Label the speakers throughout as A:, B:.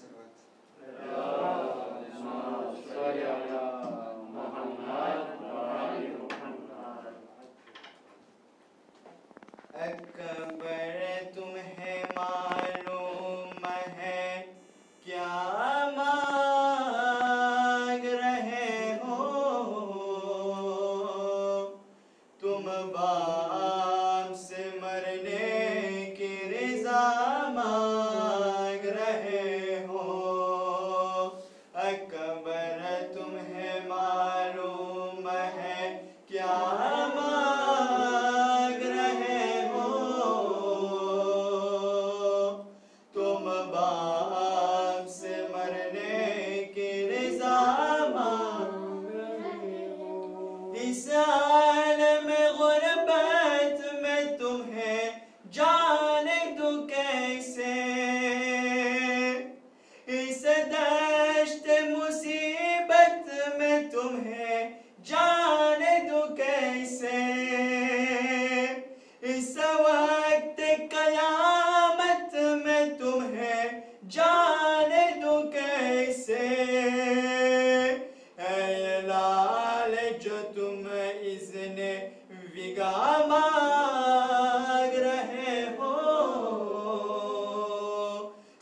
A: ज़रूरत
B: अकबर तुम्हें मालूम है क्या मांग रहे हो? तुम बा विगा मांग रहे हो।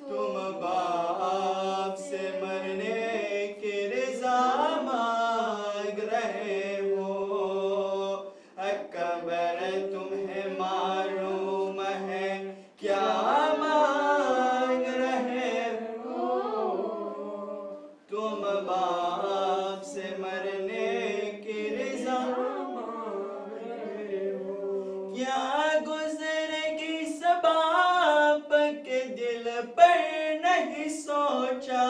B: तुम बाप से मरने की रिजा मांग रहे हो। अकबर तुम्हें क्या गुजरेगी सबाप के दिल पर नहीं सोचा।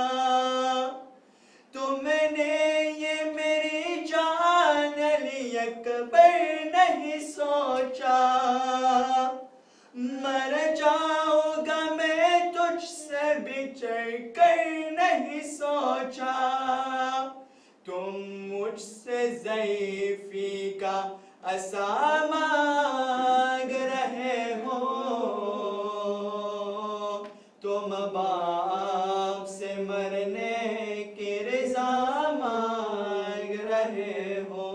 B: तुमने ये मेरी जान ली अकबर नहीं सोचा। मर जाऊँगा मैं तुझसे बिछड़ कर नहीं सोचा। तुम मुझसे जईफी का असा से मरने की रिजा मांग रहे हो।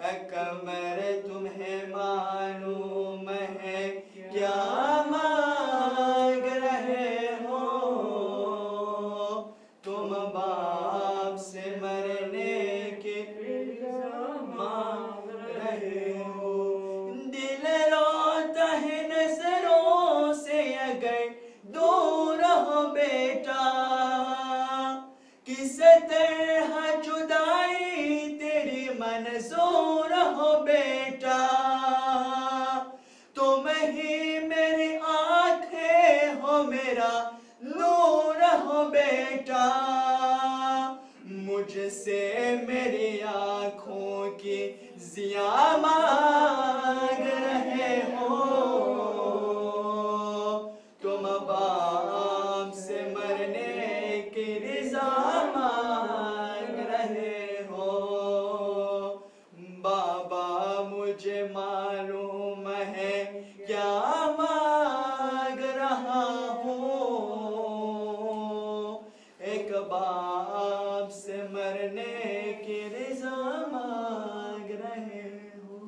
B: अकमर तुम्हें मालूम है क्या मांग रहे हो? तुम बाप किस तरह जुदाई, तेरी मंजूर हो बेटा। तुम ही मेरी आँखें हो मेरा नूर हो बेटा। मुझसे मालूम है क्या मांग रहा हूँ एक बाप से मरने की रजा मांग रहे हो